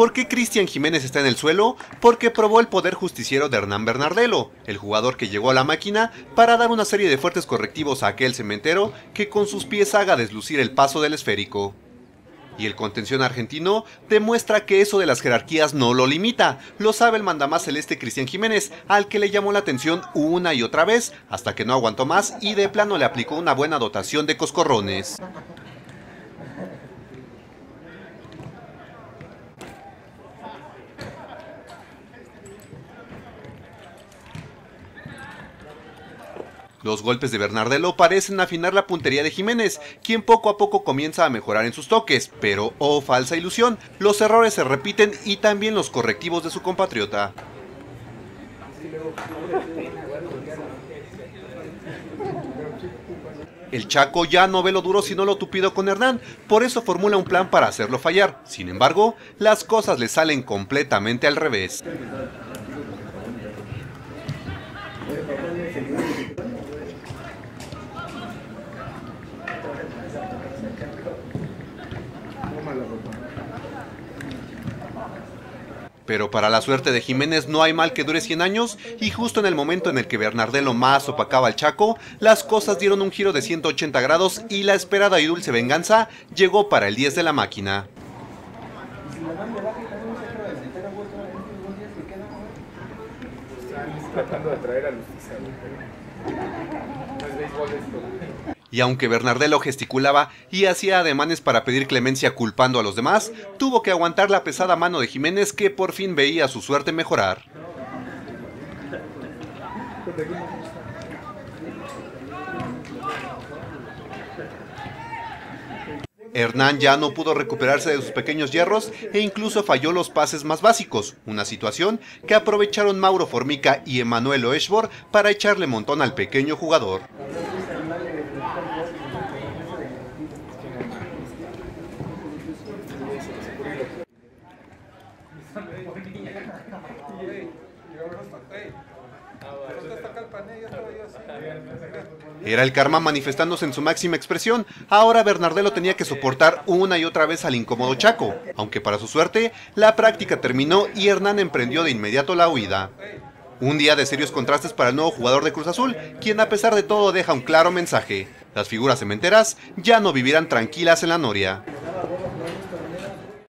¿Por qué Cristian Jiménez está en el suelo? Porque probó el poder justiciero de Hernán Bernardelo, el jugador que llegó a la máquina para dar una serie de fuertes correctivos a aquel cementero que con sus pies haga deslucir el paso del esférico. Y el contención argentino demuestra que eso de las jerarquías no lo limita. Lo sabe el mandamás celeste Cristian Jiménez, al que le llamó la atención una y otra vez, hasta que no aguantó más y de plano le aplicó una buena dotación de coscorrones. Los golpes de Bernardelo parecen afinar la puntería de Jiménez, quien poco a poco comienza a mejorar en sus toques, pero oh falsa ilusión, los errores se repiten y también los correctivos de su compatriota. El Chaco ya no ve lo duro sino lo tupido con Hernán, por eso formula un plan para hacerlo fallar. Sin embargo, las cosas le salen completamente al revés. Pero para la suerte de Jiménez no hay mal que dure 100 años y justo en el momento en el que Bernardelo más opacaba al Chaco, las cosas dieron un giro de 180 grados y la esperada y dulce venganza llegó para el 10 de la máquina. Y aunque Bernardelo gesticulaba y hacía ademanes para pedir clemencia culpando a los demás, tuvo que aguantar la pesada mano de Jiménez que por fin veía su suerte mejorar. Hernán ya no pudo recuperarse de sus pequeños hierros e incluso falló los pases más básicos, una situación que aprovecharon Mauro Formica y Emanuel Oeshbor para echarle montón al pequeño jugador. Era el karma manifestándose en su máxima expresión. Ahora Bernardelo tenía que soportar una y otra vez al incómodo Chaco, aunque para su suerte, la práctica terminó y Hernán emprendió de inmediato la huida. Un día de serios contrastes para el nuevo jugador de Cruz Azul, quien a pesar de todo deja un claro mensaje. Las figuras cementeras ya no vivirán tranquilas en la noria.